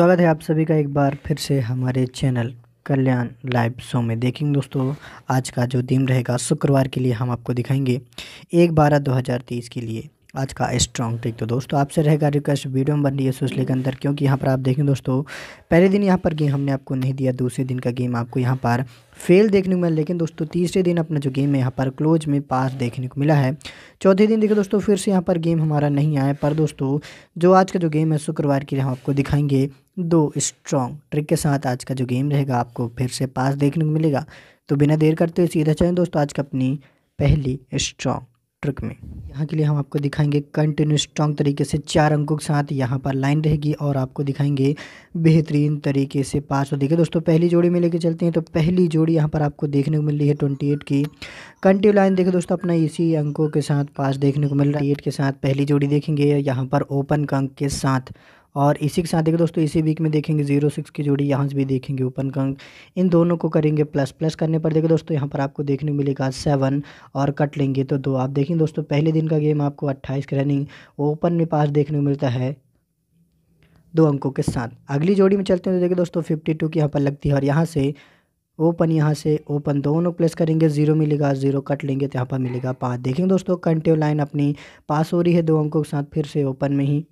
स्वागत है आप सभी का एक बार फिर से हमारे चैनल कल्याण लाइव शो में। देखेंगे दोस्तों, आज का जो दिन रहेगा, शुक्रवार के लिए हम आपको दिखाएँगे एक बारह दो हज़ार तेईस के लिए। आज का स्ट्रॉन्ग ट्रिक तो दोस्तों, आपसे रहेगा रिक्वेस्ट वीडियो में बन रही है सोचने के अंदर, क्योंकि यहाँ पर आप देखें दोस्तों, पहले दिन यहाँ पर गेम हमने आपको नहीं दिया, दूसरे दिन का गेम आपको यहाँ पर फेल देखने को मिला। लेकिन दोस्तों, तीसरे दिन अपना जो गेम है, यहाँ पर क्लोज में पास देखने को मिला है। चौथे दिन देखिए दोस्तों, फिर से यहाँ पर गेम हमारा नहीं आया। पर दोस्तों, जो आज का जो गेम है, शुक्रवार के लिए हम आपको दिखाएँगे दो स्ट्रॉन्ग ट्रिक के साथ आज का जो गेम रहेगा, आपको फिर से पास देखने को मिलेगा। तो बिना देर करते हुए सीधा चलें दोस्तों, आज का अपनी पहली स्ट्रॉन्ग ट्रिक में। यहाँ के लिए हम आपको दिखाएँगे कंटिन्यू स्ट्रॉन्ग तरीके से चार अंकों के साथ यहाँ पर लाइन रहेगी और आपको दिखाएँगे बेहतरीन तरीके से पास हो देखिए दोस्तों, पहली जोड़ी में लेके चलते हैं तो पहली जोड़ी यहाँ पर आपको देखने को मिल रही है ट्वेंटी एट की। कंटिन्यू लाइन देखिए दोस्तों, अपना इसी अंकों के साथ पास देखने को मिल रहा है। एट के साथ पहली जोड़ी देखेंगे, यहाँ पर ओपन अंक के साथ और इसी के साथ देखिए दोस्तों, इसी वीक में देखेंगे ज़ीरो सिक्स की जोड़ी, यहाँ से भी देखेंगे ओपन कंक इन दोनों को करेंगे प्लस प्लस करने पर देखिए दोस्तों, यहाँ पर आपको देखने को मिलेगा सेवन और कट लेंगे तो दो। आप देखेंगे दोस्तों, पहले दिन का गेम आपको अट्ठाईस की रनिंग ओपन में पास देखने को मिलता है दो अंकों के साथ। अगली जोड़ी में चलते हैं तो देखिए दोस्तों फिफ्टी टू की यहाँ पर लगती है और यहाँ से ओपन यहाँ से ओपन दोनों प्लेस करेंगे ज़ीरो मिलेगा ज़ीरो कट लेंगे तो यहाँ पर मिलेगा पाँच। देखेंगे दोस्तों कंटिन्यू लाइन अपनी, पास हो रही है दो अंकों के साथ, फिर से ओपन में ही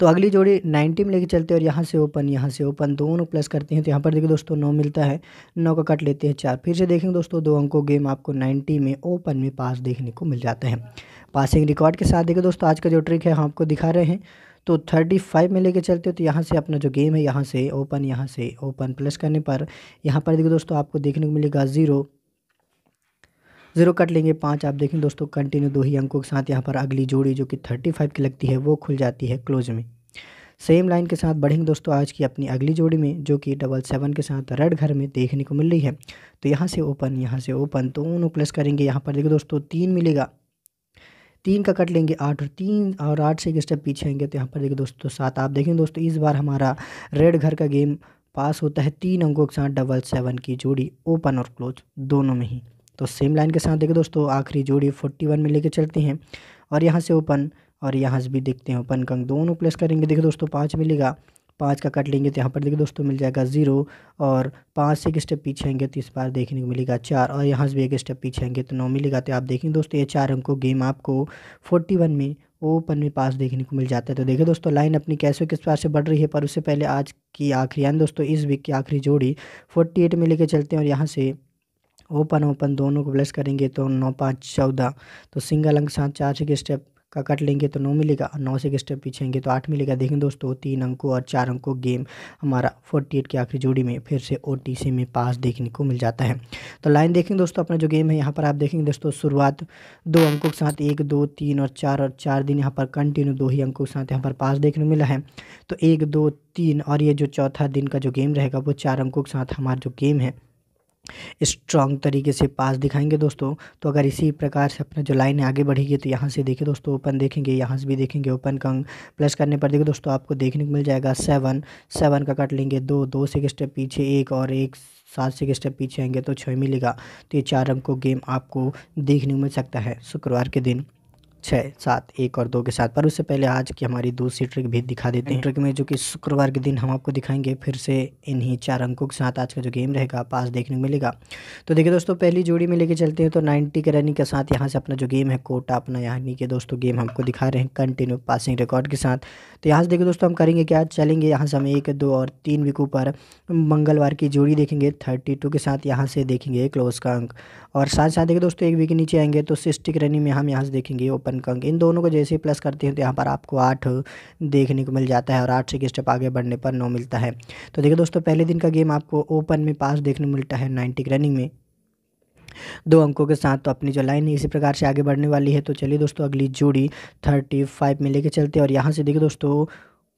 तो अगली जोड़ी नाइन्टी में लेके चलते हैं और यहाँ से ओपन, यहाँ से ओपन। दोनों प्लस करते हैं तो यहाँ पर देखिए दोस्तों नौ मिलता है, नौ का कट लेते हैं चार। फिर से देखेंगे दोस्तों दो अंकों गेम आपको नाइन्टी में ओपन में पास देखने को मिल जाता है। पासिंग रिकॉर्ड के साथ देखिए दोस्तों आज का जो ट्रिक है, हम आपको दिखा रहे हैं। तो थर्टी फाइव में लेके चलते हो तो यहाँ से अपना जो गेम है, यहाँ से ओपन यहाँ से ओपन प्लस करने पर यहाँ पर देखिए दोस्तों आपको देखने को मिलेगा ज़ीरो ज़ीरो कट लेंगे पाँच। आप देखें दोस्तों कंटिन्यू दो ही अंकों के साथ यहाँ पर अगली जोड़ी जो कि थर्टी फाइव की लगती है, वो खुल जाती है क्लोज में। सेम लाइन के साथ बढ़ेंगे दोस्तों आज की अपनी अगली जोड़ी में, जो कि डबल सेवन के साथ रेड घर में देखने को मिल रही है। तो यहाँ से ओपन यहाँ से ओपन दोनों प्लस करेंगे। यहाँ पर देखिए दोस्तों, तीन मिलेगा। तीन का कट लेंगे आठ और तीन, और आठ से एक स्टेप पीछे आएँगे। तो यहाँ पर देखिए दोस्तों, सात। आप देखेंगे दोस्तों, इस बार हमारा रेड घर का गेम पास होता है तीन अंकों के साथ डबल सेवन की जोड़ी ओपन और क्लोज दोनों में ही। तो सेम लाइन के साथ देखो दोस्तों, आखिरी जोड़ी फोर्टी वन में लेके चलते हैं और यहाँ से ओपन और यहाँ से भी देखते हैं ओपन कंग दोनों प्लेस करेंगे। देखो दोस्तों, पाँच मिलेगा, पाँच का कट लेंगे तो यहाँ पर देखिए दोस्तों मिल जाएगा ज़ीरो और पाँच से एक स्टेप पीछे आएँगे तो इस बार देखने को मिलेगा चार और यहाँ से भी एक स्टेप पीछे आएँगे तो नौ मिलेगा। तो आप देखेंगे दोस्तों, ये चार अंक गेम आपको फोर्टी वन में ओपन में पास देखने को मिल जाता है। तो देखिए दोस्तों लाइन अपनी कैसे किस पास से बढ़ रही है, पर उससे पहले आज की आखिरी, यानी दोस्तों इस वीक की आखिरी जोड़ी फोर्टी एट में लेके चलते हैं और यहाँ से ओपन ओपन, दोनों को प्लस करेंगे तो नौ, पाँच, चौदह। तो सिंगल अंक साथ चार से स्टेप का कट लेंगे तो नौ मिलेगा और नौ से स्टेप पीछेंगे तो आठ मिलेगा। देखें दोस्तों, तीन अंकों और चार अंकों गेम हमारा फोर्टी एट की आखिरी जोड़ी में फिर से ओ टी सी में पास देखने को मिल जाता है। तो लाइन देखेंगे दोस्तों, अपना जो गेम है, यहाँ पर आप देखेंगे दोस्तों, शुरुआत दो अंकों के साथ एक, दो, तीन और चार और चार दिन यहाँ पर कंटिन्यू दो ही अंकों के साथ यहाँ पर पास देखने को मिला है। तो एक, दो, तीन और ये जो चौथा दिन का जो गेम रहेगा, वो चार अंकों के साथ हमारा जो गेम है स्ट्रॉन्ग तरीके से पास दिखाएँगे दोस्तों। तो अगर इसी प्रकार से अपना जो लाइन आगे बढ़ेगी तो यहाँ से देखिए दोस्तों ओपन देखेंगे, यहाँ से भी देखेंगे ओपन कंग प्लस करने पर देखिए दोस्तों, आपको देखने को मिल जाएगा सेवन सेवन का कट लेंगे, दो दो से स्टेप पीछे एक और एक सात से स्टेप पीछे आएँगे तो छः मिलेगा। तो ये चार अंक को गेम आपको देखने को मिल सकता है शुक्रवार के दिन। छः सात एक और दो के साथ। पर उससे पहले आज की हमारी दूसरी ट्रिक भी दिखा देते हैं। ट्रिक में जो कि शुक्रवार के दिन हम आपको दिखाएँगे फिर से इन्हीं चार अंकों के साथ आज का जो गेम रहेगा पास देखने को मिलेगा। तो देखिए दोस्तों पहली जोड़ी में लेके चलते हैं तो नाइन्टी के रनिंग के साथ यहाँ से अपना जो गेम है कोटा अपना यानी कि दोस्तों गेम हमको दिखा रहे हैं कंटिन्यू पासिंग रिकॉर्ड के साथ। तो यहाँ से देखिए दोस्तों हम करेंगे क्या? चलेंगे यहाँ से हम एक दो और तीन वीकों पर मंगलवार की जोड़ी देखेंगे थर्टी टू के साथ यहाँ से देखेंगे क्लोज का अंक। और साथ साथ देखिए दोस्तों एक वीक नीचे आएँगे तो सिस्टिक रनिंग में हम यहाँ से देखेंगे ओपन का अंक इन दोनों को जैसे ही प्लस करते हैं तो यहाँ पर आपको आठ देखने को मिल जाता है और आठ से एक स्टेप आगे बढ़ने पर नौ मिलता है। तो देखिए दोस्तों, पहले दिन का गेम आपको ओपन में पास देखने को मिलता है नाइन्टी रनिंग में। दो अंकों के साथ तो अपनी जो लाइन है इसी प्रकार से आगे बढ़ने वाली है। तो चलिए दोस्तों, अगली जोड़ी थर्टी फाइव में लेके चलते हैं और यहाँ से देखिए दोस्तों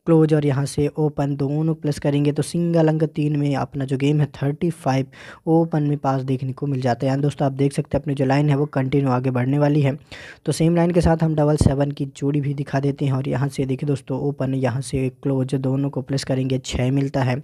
क्लोज और यहाँ से ओपन दोनों प्लस करेंगे तो सिंगल अंक तीन में अपना जो गेम है थर्टी फाइव ओपन में पास देखने को मिल जाता है। यानी दोस्तों, आप देख सकते हैं अपनी जो लाइन है वो कंटिन्यू आगे बढ़ने वाली है। तो सेम लाइन के साथ हम डबल सेवन की जोड़ी भी दिखा देते हैं और यहाँ से देखिए दोस्तों ओपन यहाँ से क्लोज दोनों को प्लस करेंगे छः मिलता है।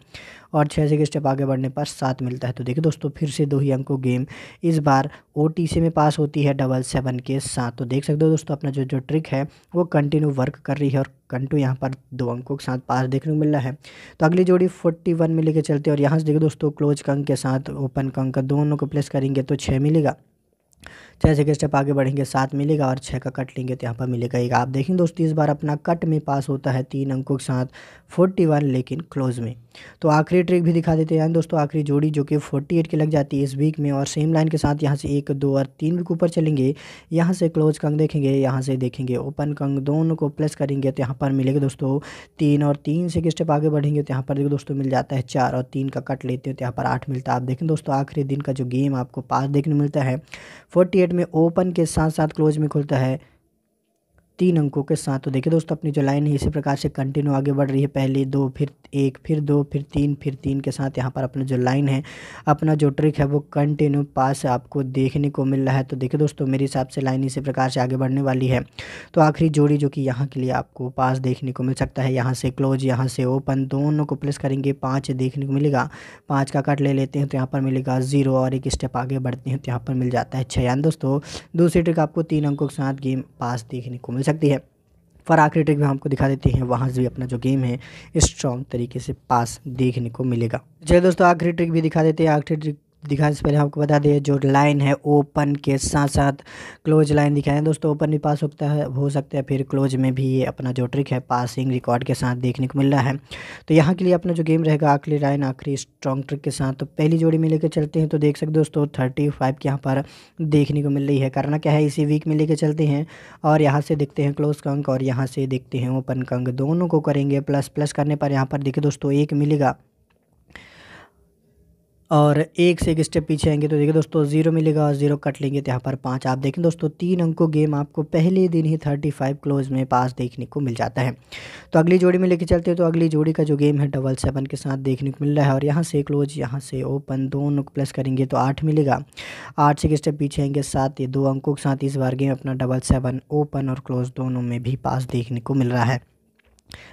और छः से स्टेप आगे बढ़ने पर सात मिलता है। तो देखिए दोस्तों, फिर से दो ही अंकों गेम इस बार ओ में पास होती है डबल सेवन के साथ। तो देख सकते हो दोस्तों, अपना जो जो ट्रिक है वो कंटिन्यू वर्क कर रही है और कंटू यहाँ पर दो अंकों के साथ पास देखने को मिल रहा है। तो अगली जोड़ी फोर्टी वन में लेके चलते हैं और यहाँ से देखो दोस्तों क्लोज कंक के साथ ओपन कंक का दोनों को प्लेस करेंगे तो छः मिलेगा। छः से स्टेप आगे बढ़ेंगे, सात मिलेगा और छः का कट लेंगे तो यहाँ पर मिलेगा एक। आप देखेंगे दोस्तों, इस बार अपना कट में पास होता है तीन अंकों के साथ फोर्टी वन लेकिन क्लोज में। तो आखिरी ट्रिक भी दिखा देते हैं दोस्तों, आखिरी जोड़ी जो कि फोर्टी एट की लग जाती है इस वीक में और सेम लाइन के साथ यहाँ से एक, दो और तीन वीक ऊपर चलेंगे। यहाँ से क्लोज कंग देखेंगे, यहाँ से देखेंगे ओपन कंग, दोनों को प्लस करेंगे तो यहाँ पर मिलेगा दोस्तों तीन और तीन से स्टेप आगे बढ़ेंगे तो यहाँ पर देखो दोस्तों मिल जाता है चार और तीन का कट लेते हैं तो यहाँ पर आठ मिलता है। आप देखें दोस्तों, आखिरी दिन का जो गेम आपको पास देखने मिलता है फोर्टी एट में ओपन के साथ साथ क्लोज में खुलता है। तीन अंकों के साथ। तो देखिए दोस्तों, अपनी जो लाइन है, इसी प्रकार से कंटिन्यू आगे बढ़ रही है। पहले दो, फिर एक, फिर दो, फिर तीन फिर तीन के साथ यहाँ पर अपना जो लाइन है, अपना जो ट्रिक है, वो कंटिन्यू पास आपको देखने को मिल रहा है। तो देखिए दोस्तों, मेरे हिसाब से लाइन इसी प्रकार से आगे बढ़ने वाली है। तो आखिरी जोड़ी जो कि यहाँ के लिए आपको पास देखने को मिल सकता है। यहाँ से क्लोज यहाँ से ओपन दोनों को प्लेस करेंगे, पाँच देखने को मिलेगा। पाँच का कट ले लेते हैं तो यहाँ पर मिलेगा ज़ीरो और एक स्टेप आगे बढ़ते हैं तो यहाँ पर मिल जाता है छः यानी दोस्तों, दूसरी ट्रिक आपको तीन अंकों के साथ गेम पास देखने को मिल सकती है। पर आखिरी ट्रिक भी हमको दिखा देती है, वहाँ से भी अपना जो गेम है स्ट्रॉन्ग तरीके से पास देखने को मिलेगा। चलिए दोस्तों आखिरी ट्रिक भी दिखा देते हैं आखिरी ट्रिक दिखाने से पहले आपको बता दें, जो लाइन है ओपन के साथ साथ क्लोज लाइन दिखाएँ। दोस्तों ओपन भी पास होता है, हो सकता है फिर क्लोज में भी ये अपना जो ट्रिक है पासिंग रिकॉर्ड के साथ देखने को मिल रहा है। तो यहाँ के लिए अपना जो गेम रहेगा, आखिरी लाइन आखिरी स्ट्रॉन्ग ट्रिक के साथ। तो पहली जोड़ी में लेकर चलते हैं तो देख सकते दोस्तों थर्टी फाइव के यहाँ पर देखने को मिल रही है। करना क्या है, इसी वीक में लेकर चलते हैं और यहाँ से देखते हैं क्लोज का अंक और यहाँ से देखते हैं ओपन का अंक दोनों को करेंगे प्लस प्लस करने पर यहाँ पर देखिए दोस्तों, एक मिलेगा। और एक से एक स्टेप पीछे आएँगे तो देखिए दोस्तों ज़ीरो मिलेगा और ज़ीरो कट लेंगे तो यहाँ पर पाँच आप देखें दोस्तों, तीन अंकों गेम आपको पहले दिन ही थर्टी फाइव क्लोज में पास देखने को मिल जाता है। तो अगली जोड़ी में लेके चलते हैं तो अगली जोड़ी का जो गेम है डबल सेवन के साथ देखने को मिल रहा है, और यहाँ से क्लोज यहाँ से ओपन दोनों को प्लस करेंगे तो आठ मिलेगा। आठ से एक स्टेप पीछे आएँगे, सात, ये दो अंकों के साथ इस बार गेम अपना डबल सेवन ओपन और क्लोज दोनों में भी पास देखने को मिल रहा है।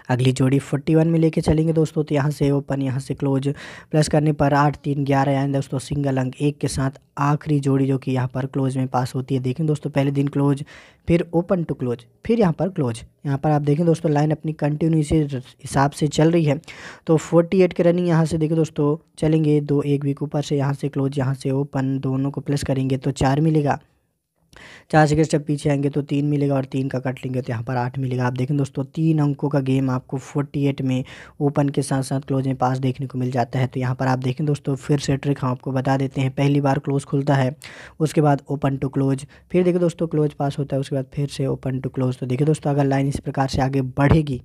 अगली जोड़ी फोर्टी वन में लेके चलेंगे दोस्तों तो यहाँ से ओपन यहाँ से क्लोज प्लस करने पर आठ, तीन, ग्यारह यानी दोस्तों सिंगल अंक एक के साथ आखिरी जोड़ी जो कि यहाँ पर क्लोज में पास होती है। देखें दोस्तों, पहले दिन क्लोज फिर ओपन टू क्लोज फिर यहाँ पर क्लोज यहाँ पर आप देखें दोस्तों लाइन अपनी कंटिन्यू इसी हिसाब से चल रही है। तो फोर्टी एट के रनिंग यहाँ से देखें दोस्तों, चलेंगे दो एक वीक ऊपर से यहाँ से क्लोज यहाँ से ओपन दोनों को प्लस करेंगे तो चार मिलेगा। चार सेकेंड स्टेप पीछे आएँगे तो तीन मिलेगा और तीन का कट लेंगे तो यहाँ पर आठ मिलेगा। आप देखें दोस्तों, तीन अंकों का गेम आपको फोर्टी एट में ओपन के साथ साथ क्लोज में पास देखने को मिल जाता है। तो यहाँ पर आप देखें दोस्तों, फिर से ट्रिक हम आपको बता देते हैं। पहली बार क्लोज खुलता है, उसके बाद ओपन टू क्लोज फिर देखिए दोस्तों क्लोज पास होता है, उसके बाद फिर से ओपन टू क्लोज तो देखिए दोस्तों, अगर लाइन इस प्रकार से आगे बढ़ेगी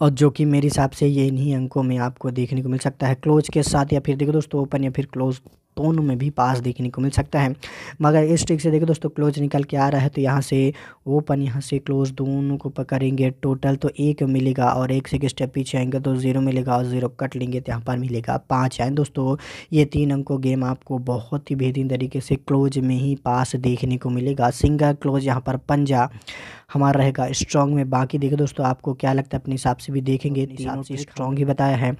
और जो कि मेरे हिसाब से ये इन्हीं अंकों में आपको देखने को मिल सकता है क्लोज के साथ या फिर देखो दोस्तों ओपन या फिर क्लोज दोनों में भी पास देखने को मिल सकता है। मगर इस ट्रिक से देखो दोस्तों क्लोज निकल के आ रहा है तो यहाँ से ओपन यहाँ से क्लोज दोनों को पकड़ेंगे टोटल तो एक मिलेगा और एक से एक स्टेप पीछे आएँगे तो ज़ीरो मिलेगा और ज़ीरो कट लेंगे तो यहाँ पर मिलेगा पाँच आए। दोस्तों, ये तीन अंकों गेम आपको बहुत ही बेहतरीन तरीके से क्लोज में ही पास देखने को मिलेगा। सिंगल क्लोज यहाँ पर पंजा हमारा रहेगा स्ट्रॉन्ग में। बाकी देखो दोस्तों आपको क्या लगता है? अपने हिसाब से भी देखेंगे। तीनों से स्ट्रॉन्ग ही बताया है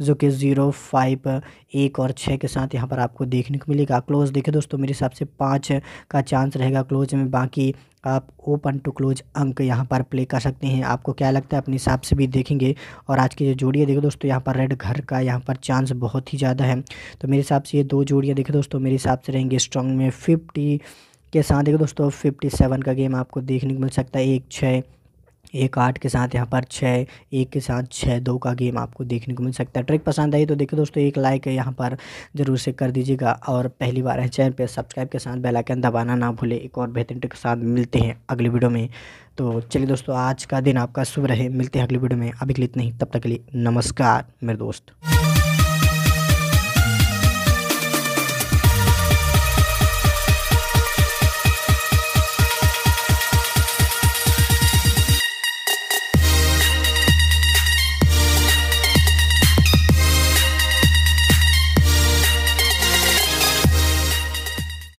जो कि ज़ीरो फाइव एक और छः के साथ यहाँ पर आपको देखने को मिलेगा। क्लोज देखे दोस्तों मेरे हिसाब से पाँच का चांस रहेगा क्लोज में। बाकी आप ओपन टू क्लोज अंक यहाँ पर प्ले कर सकते हैं। आपको क्या लगता है? अपने हिसाब से भी देखेंगे। और आज की जो जोड़ियाँ देखो दोस्तों यहाँ पर रेड घर का यहाँ पर चांस बहुत ही ज़्यादा है। तो मेरे हिसाब से ये दो जोड़ियाँ देखे दोस्तों मेरे हिसाब से रहेंगे स्ट्रॉन्ग में फिफ्टी के साथ देखो दोस्तों फिफ्टी सेवन का गेम आपको देखने को मिल सकता है। एक छः एक आठ के साथ यहाँ पर छः एक के साथ छः दो का गेम आपको देखने को मिल सकता है। ट्रिक पसंद आई तो देखो दोस्तों, एक लाइक यहाँ पर ज़रूर से कर दीजिएगा और पहली बार है चैनल पे सब्सक्राइब के साथ बेल आइकन दबाना ना भूले। एक और बेहतरीन ट्रिक के साथ मिलते हैं अगली वीडियो में। तो चलिए दोस्तों, आज का दिन आपका शुभ रहे। मिलते हैं अगली वीडियो में। अभी के लिए इतना ही। तब तक के लिए नमस्कार, मेरे दोस्त।